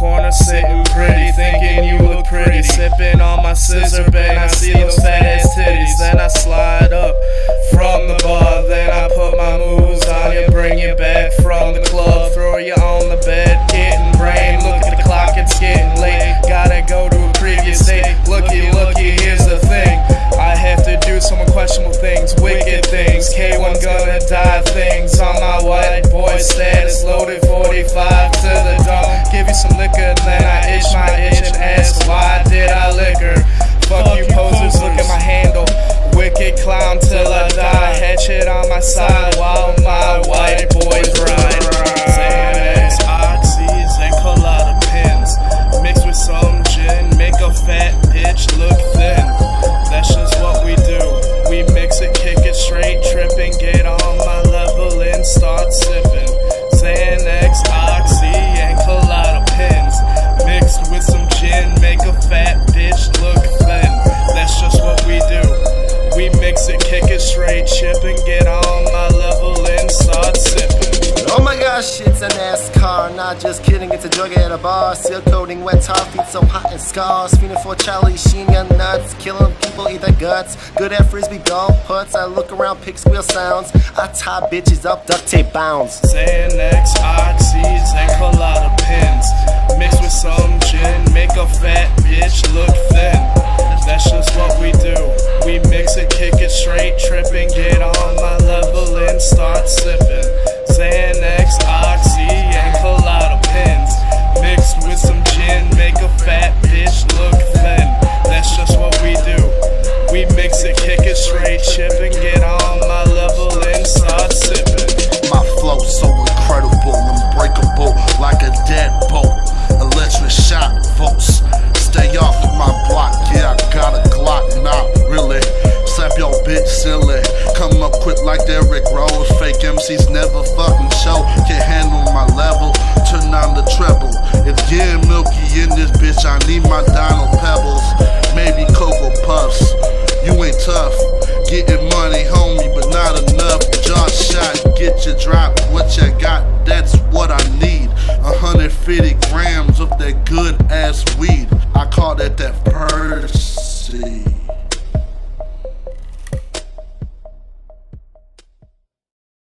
corner sitting pretty, thinking you look pretty. Sipping on my scissor bang, I see those fat ass titties. Then I slide up from the bar, then I put my moves on you, bring you back from the club, throw you on the bed, getting brain. Look at the clock, it's getting late. Gotta go to a previous date. Looky, looky, here's the thing. I have to do some questionable things, wicked things. K1 gonna die things on my white boy status, loaded 45 to the dome. You some liquor, then I itch my itch and ask why did I liquor? Fuck you posers, look at my handle. Wicked clown till I die. Hatchet on my side Gosh, it's a NASCAR. Not just kidding, it's a drug at a bar. Seal coating, wet tar, feet so hot and scars. Feeling for Charlie Sheen, young nuts. Killing people, eat their guts. Good at frisbee golf putts. I look around, pick squeal sounds. I tie bitches up, duct tape bounds. Xanax, oxys, and colada pins. Mixed with some gin, make a fat bitch look thin. That's just what we do. We mix it, kick it straight, tripping, get on my level and start sipping. Straight, chip and get on my level and start sipping. My flow so incredible, unbreakable, like a deadbolt. Electric shock volts. Stay off of my block, yeah, I got a Glock, not really. Slap your bitch silly. Come up quick like Derrick Rose. Fake MCs never fucking show. Can't handle my 150 grams of that good ass weed. I call that that Percy.